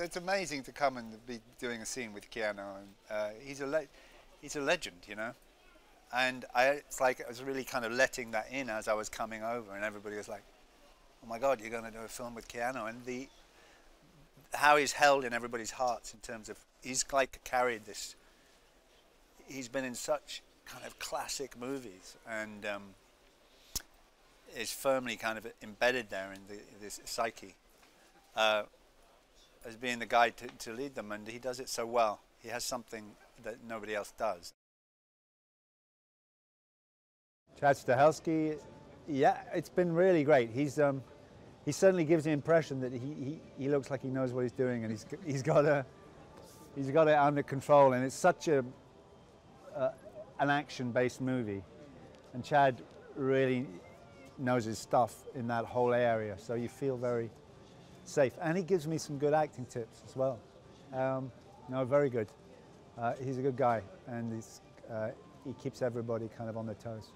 it's amazing to come and be doing a scene with Keanu. And, uh, he's a he's a legend, you know. And I, it's like I was really kind of letting that in as I was coming over, and everybody was like, "Oh my God, you're going to do a film with Keanu!" And the how he's held in everybody's hearts in terms of he's like carried this. He's been in such kind of classic movies, and um, is firmly kind of embedded there in the, this psyche uh, as being the guy to, to lead them, and he does it so well. He has something that nobody else does. Chad Stahelski, yeah, it's been really great. He's um, he certainly gives the impression that he, he, he looks like he knows what he's doing, and he's he's got a he's got it under control, and it's such a uh, an action-based movie, and Chad really knows his stuff in that whole area, so you feel very safe. And he gives me some good acting tips as well. Um, no, very good. Uh, he's a good guy, and uh, he keeps everybody kind of on their toes.